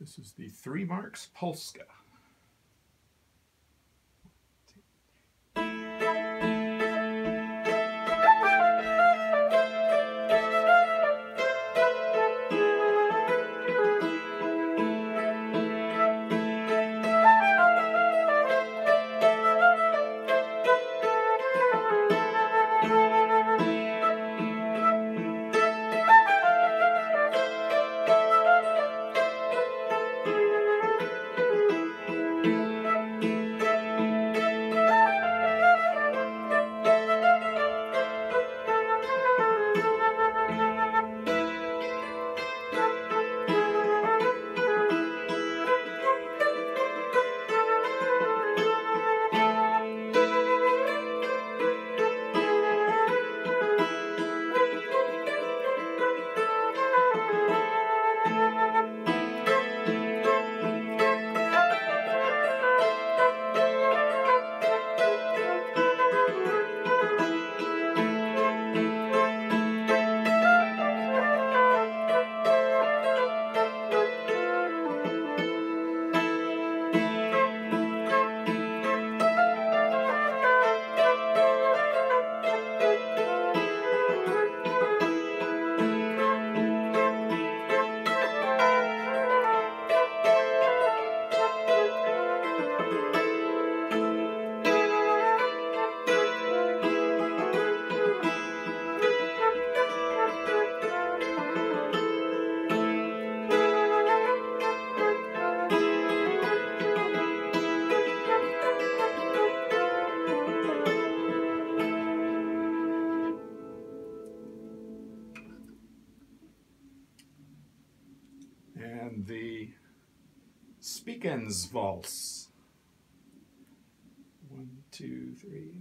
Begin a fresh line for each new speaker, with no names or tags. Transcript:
This is the Three Marks Polska. And the Speakens Valse. One, two, three.